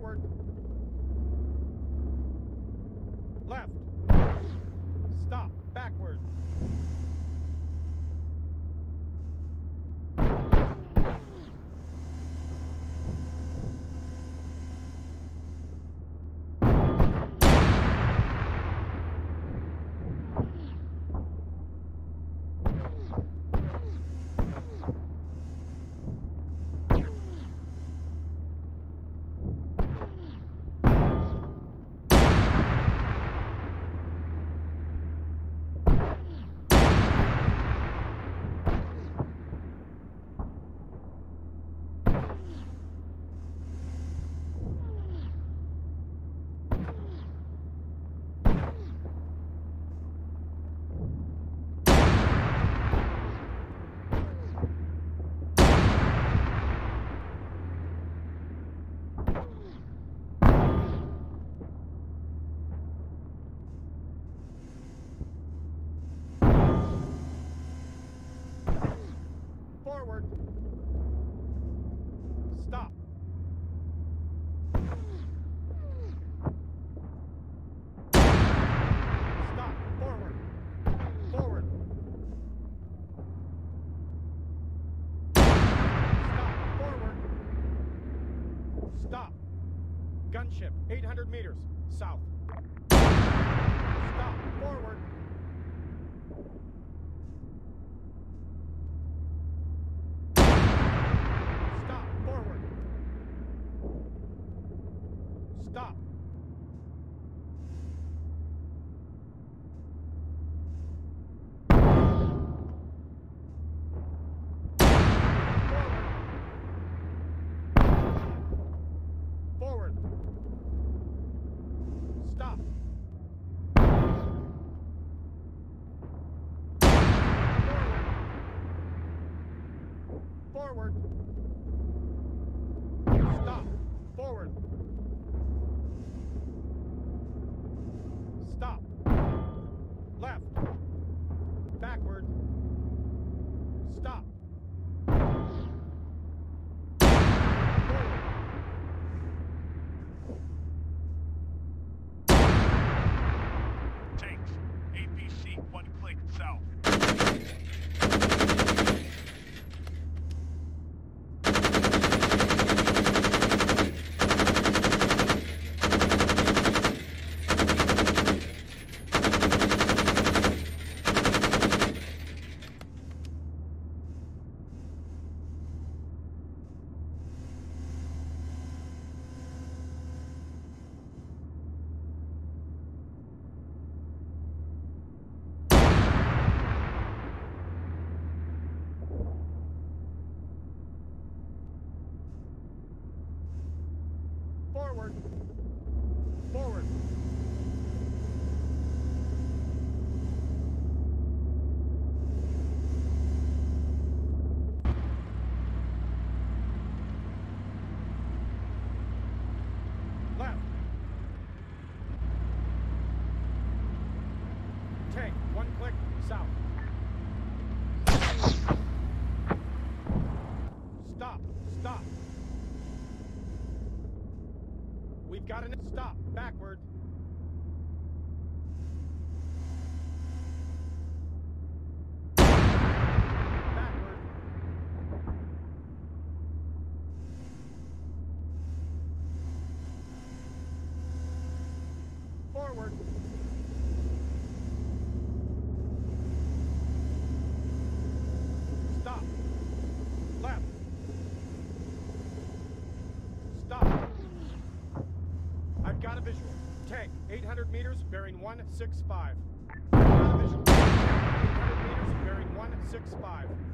forward. ship, 800 meters south. forward. 800 meters, bearing 165. 800 meters, bearing 165.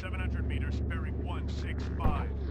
700 meters, bearing 165.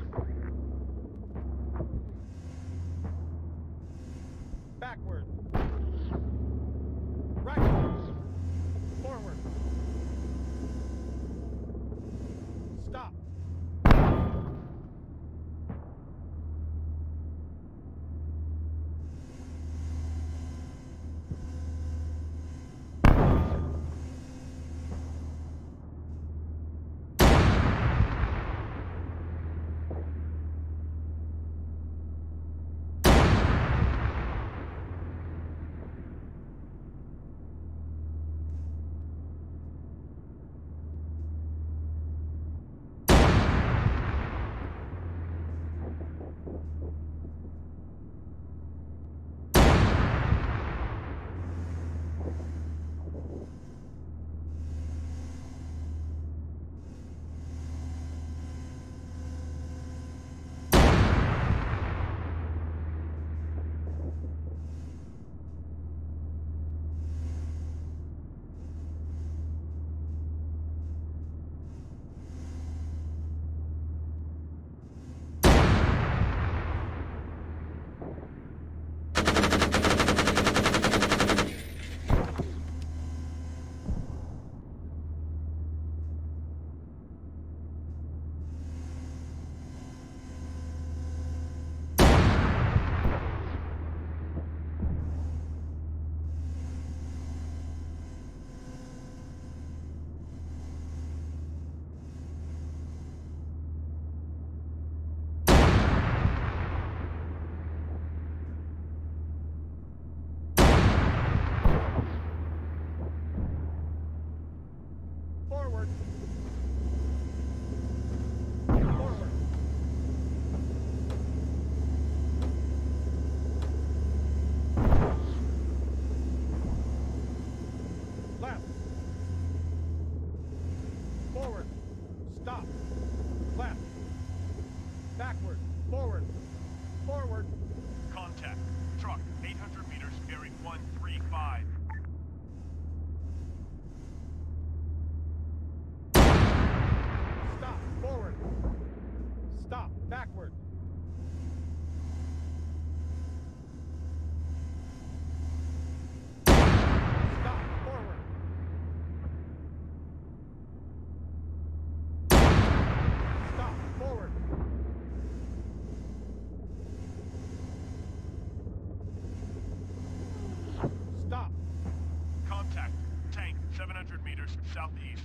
Southeast.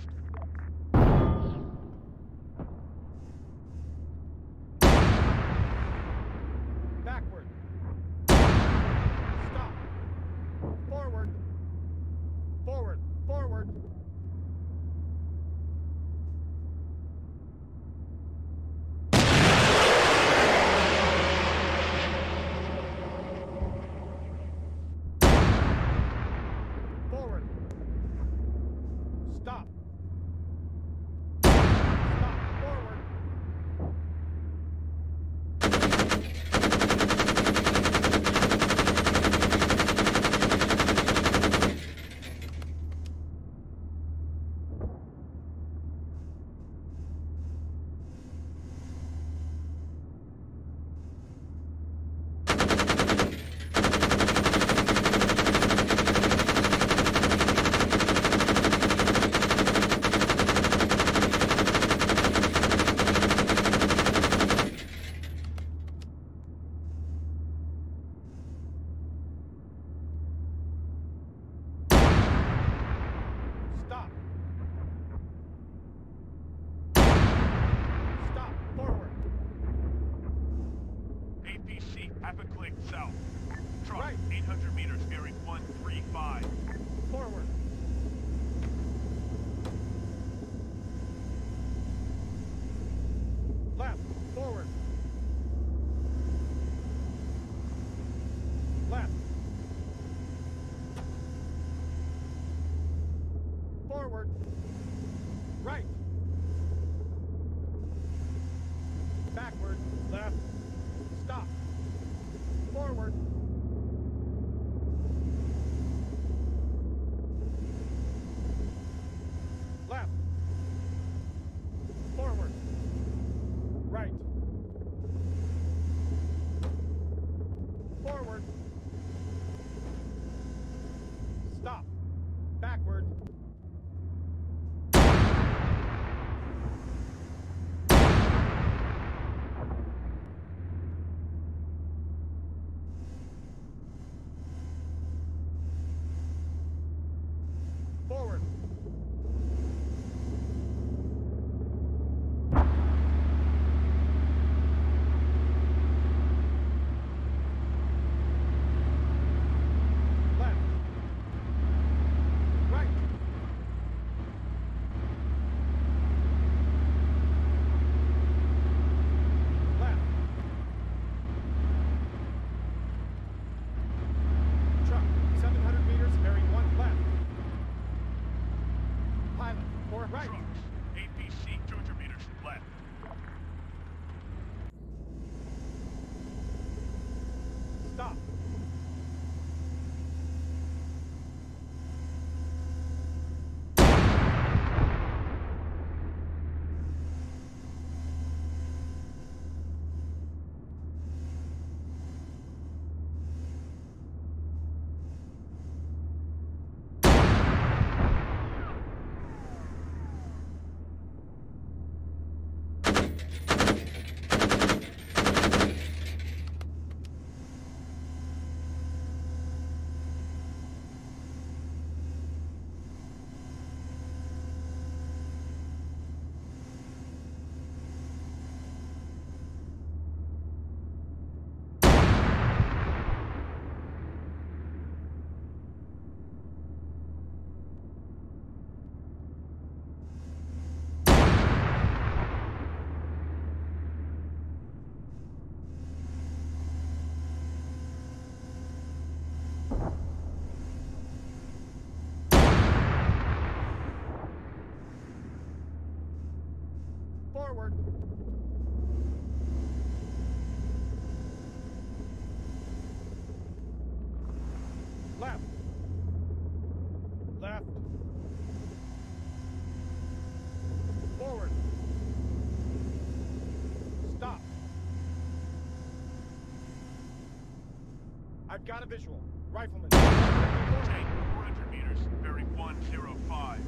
I've got a visual. Rifleman. Tank 400 meters, bearing 105.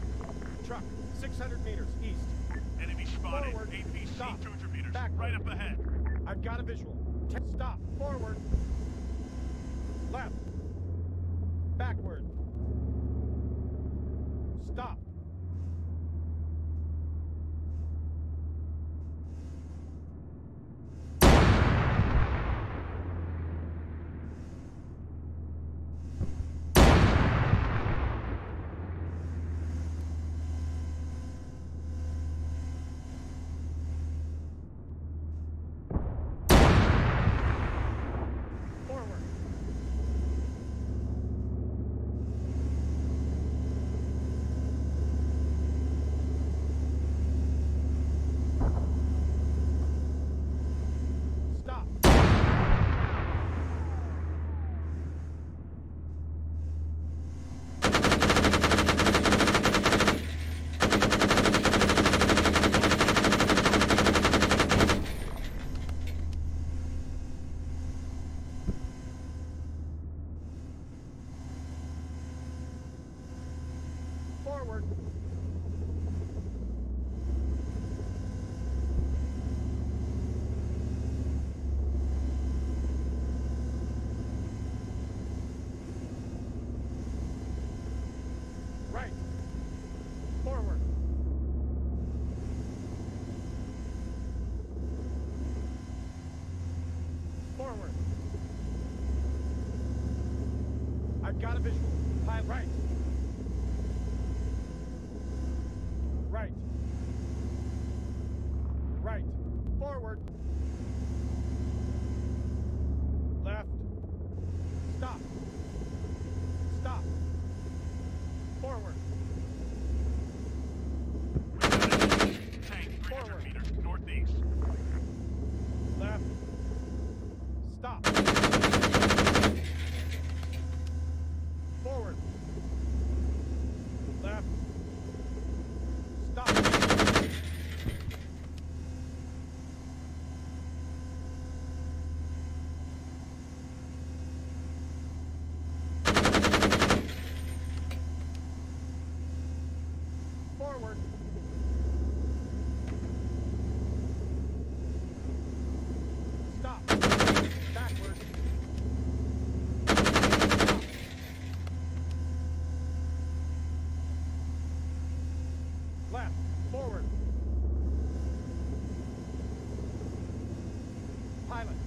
Truck, 600 meters east. Enemy spotted. Forward. APC Stop. 200 meters Backward. right up ahead. I've got a visual. Stop. Forward.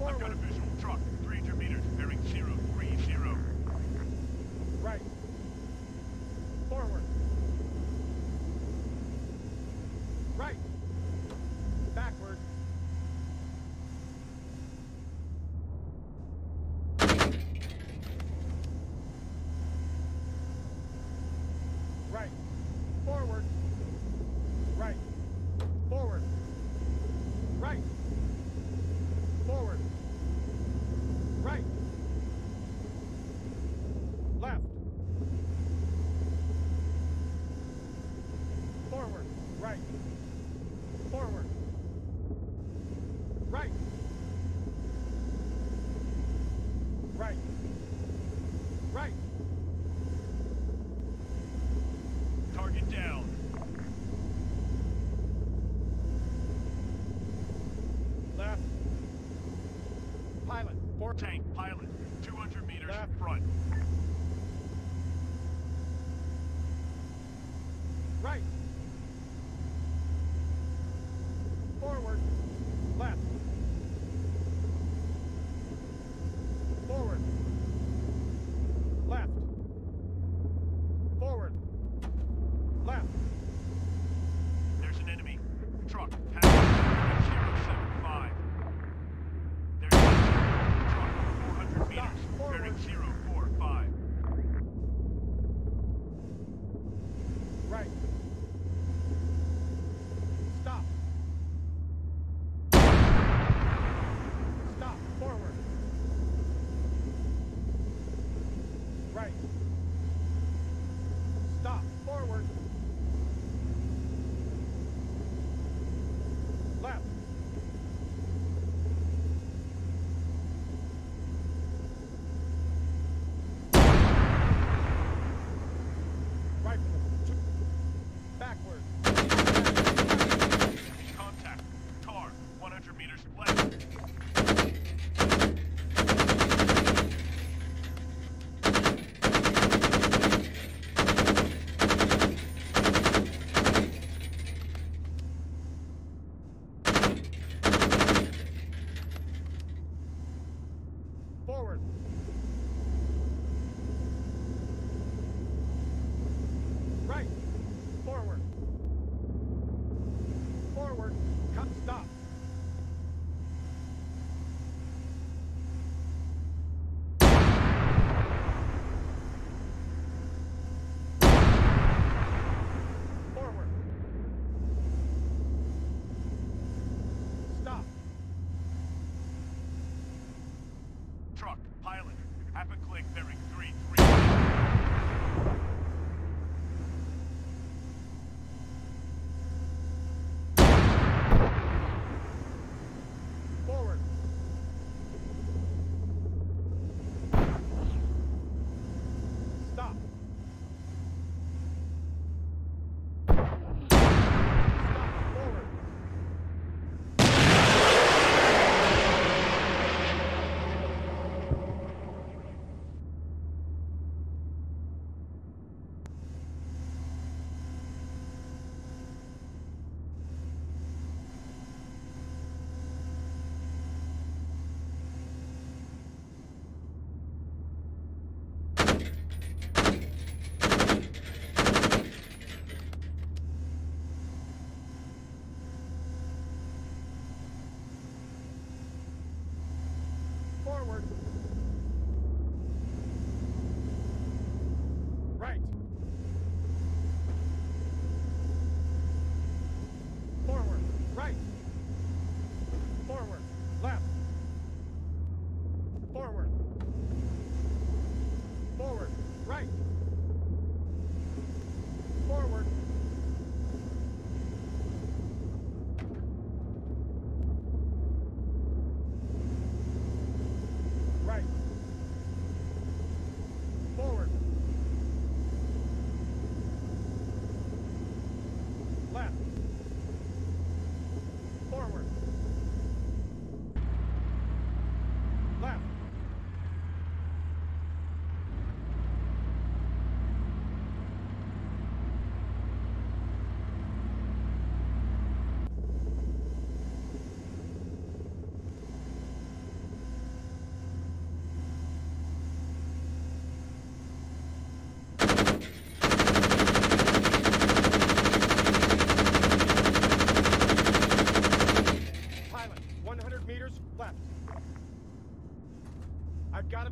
Forward.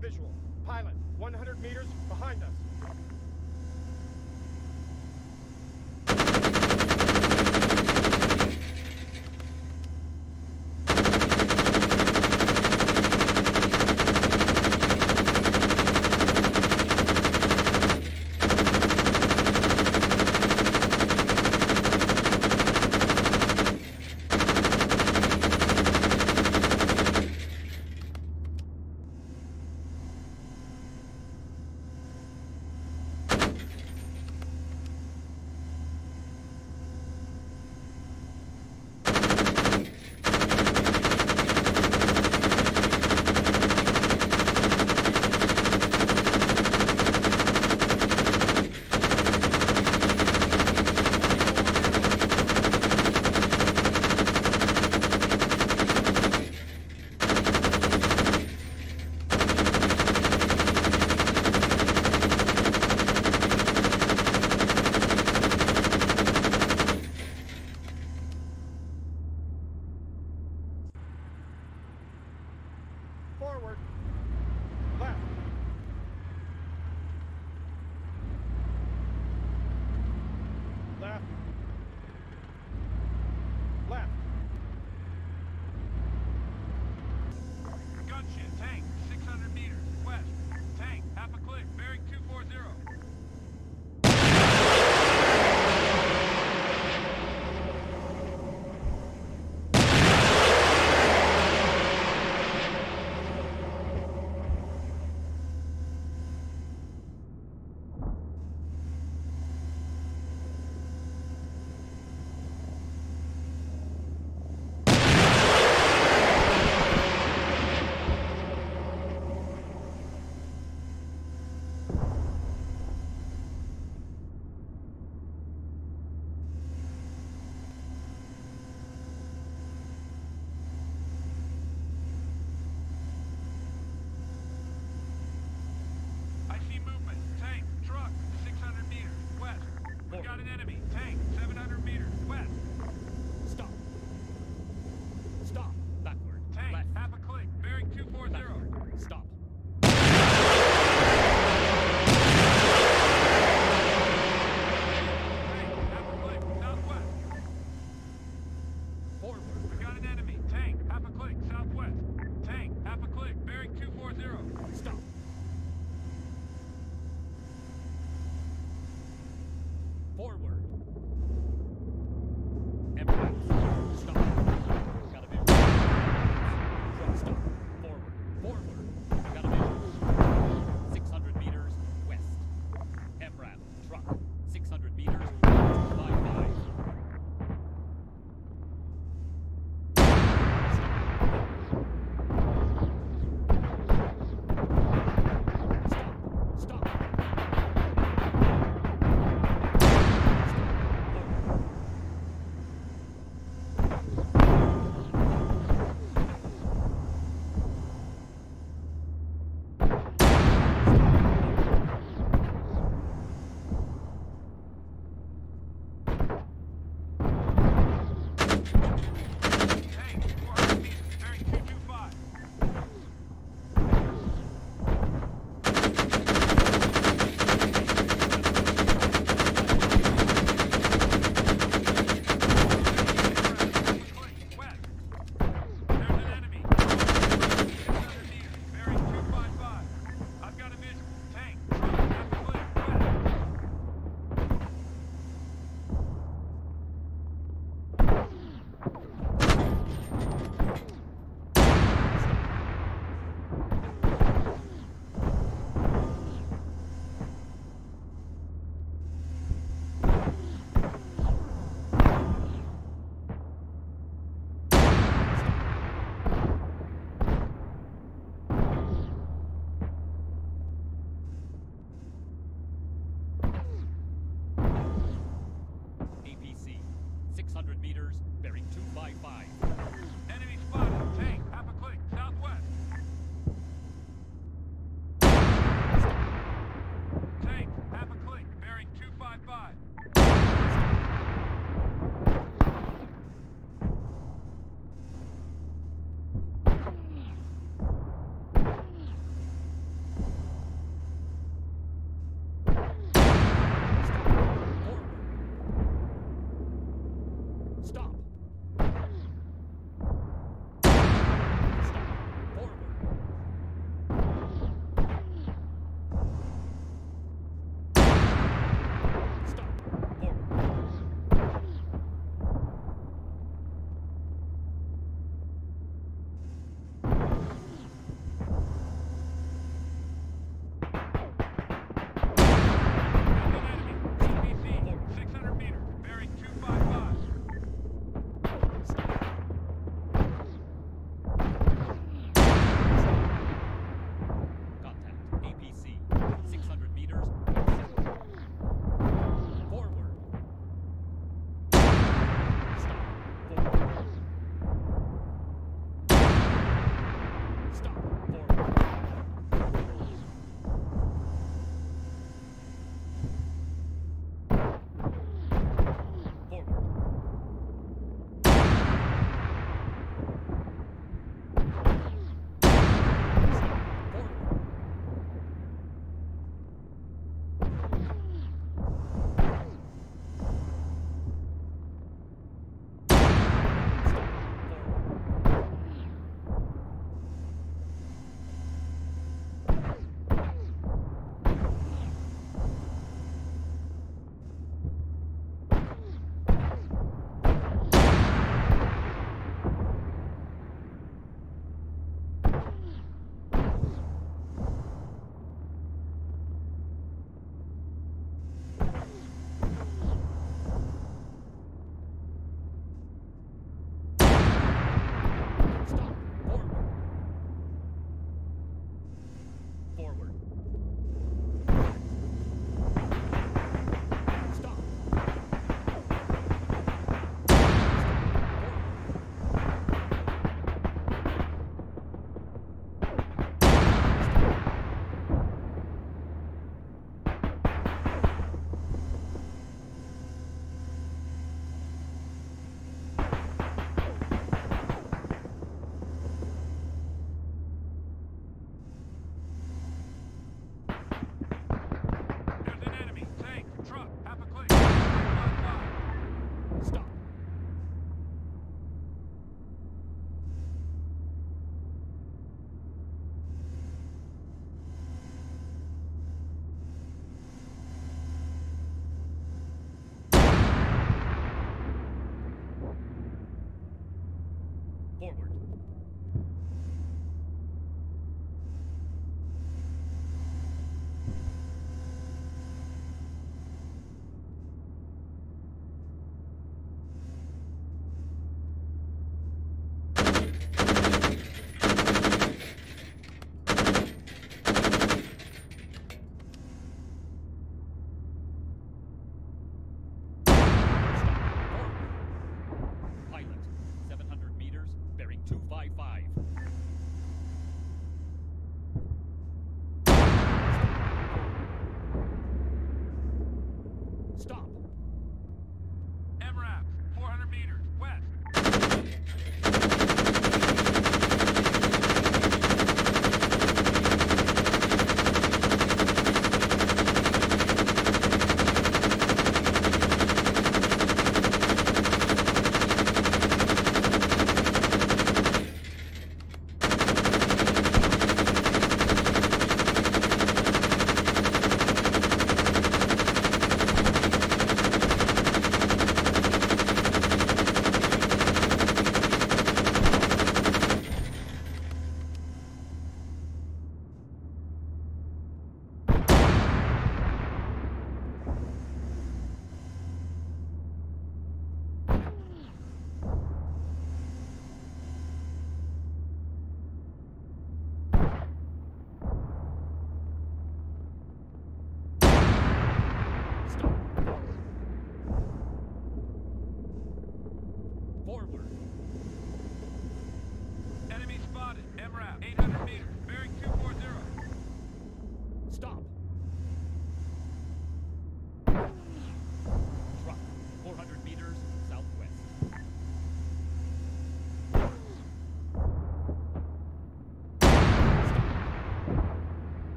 Visual.